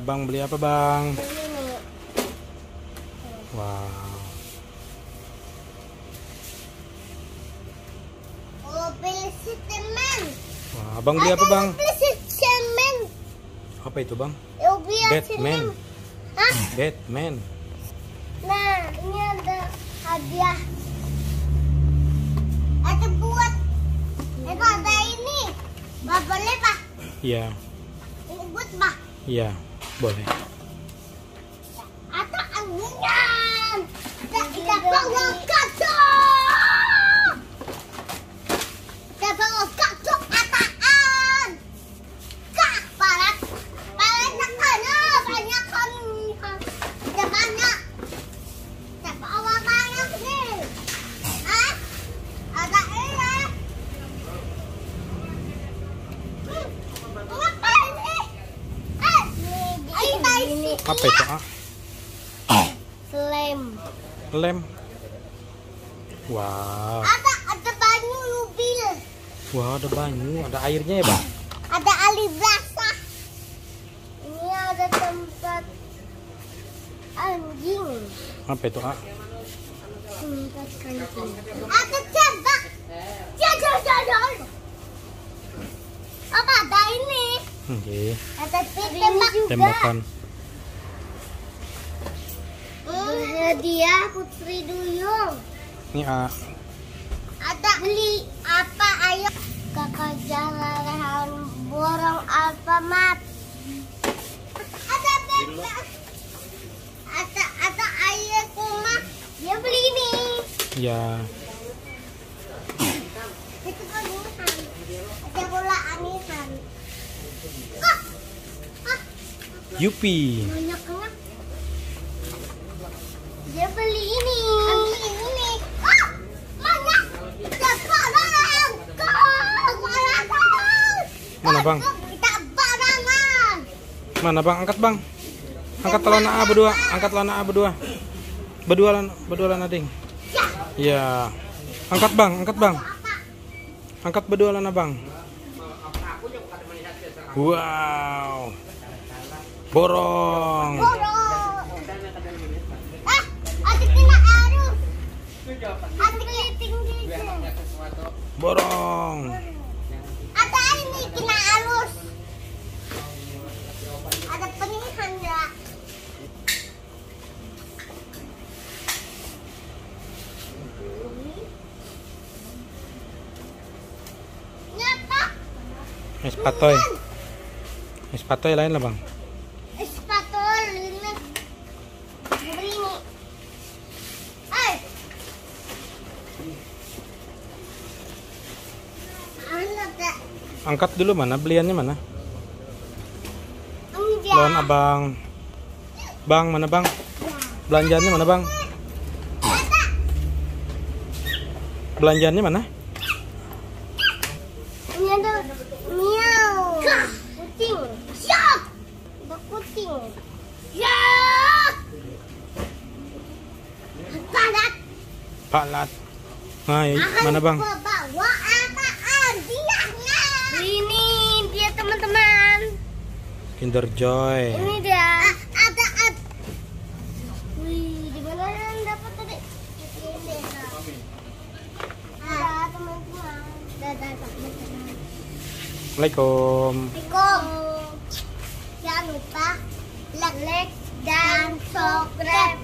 abang beli apa bang? Wow. Oh. Wah, abang beli apa bang? Apa itu bang? Batman. Hah? Batman. Nah, ini ada hadiah. Ada buat. Itu ada ini. Gak boleh, Pak. Iya, Ini buat, Pak. iya, boleh. Ada anginnya. Kita bawa kaca. Kita bawa kaca ataan. Kak, parat. Parat na kana. Banyak kan. Ada banyak. Kita bawa banyak nih. Hah? Ada ini. Hmm, Ngapain nih? Eh, ayo tayo Apa itu? Ah, Slam. lem. Wow. Ada ada banyu mobil. Wah, ada banyu, ada airnya ya bang? Ada ali basah. Ini ada tempat anjing. Apa itu? Ah, Tempat kancing. Ada tembak. Jajal jajal. Apa ada ini? oke. Ada tembak juga. Tembakan. Hadiah Putri Duyung. Ini ah, Ada beli apa ayo kakak jangan borong Alfamart. Ada bebek. Ada ada ayah rumah. Dia beli ini. ya. Itu anisan. Ada bola anisan. Yupi. banyak banget. Dia beli ini. Beli ini. Ah, banyak. Ada barangan. Kau, barangan. Mana, Bang? Kita barangan. Mana bang? Angkat bang. Angkat lana A berdua. Angkat lana A berdua. Berdua lan, berdua lana ding. Ya. Ya. Angkat bang, angkat bang. Angkat berdua lana bang. Wow. Borong. Borong. Ah, ada kena arus. Ada keliting juga. Borong. Ada ini kena arus. Ada penihan enggak? Nyapa? Es patoy. Es patoy lain lah bang. Ini. Angkat dulu mana? Beliannya mana? Lawan abang. Bang mana bang? Belanjaannya mana bang? Belanjaannya mana? Ini ada miau. Kucing. Siap. Ada kucing. Ya. Padat. Palat. Nah, i- mana bang? Bawa apaan? Dianya. Ini dia teman-teman. Kinder Joy. Ini dia. ada ada. Wih, di mana yang dapat tadi? Ini. Ada teman-teman. Dadah teman-teman. Assalamualaikum. Assalamualaikum. Jangan lupa like dan subscribe